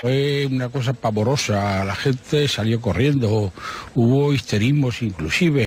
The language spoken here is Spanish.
Fue una cosa pavorosa, la gente salió corriendo, hubo histerismos inclusive.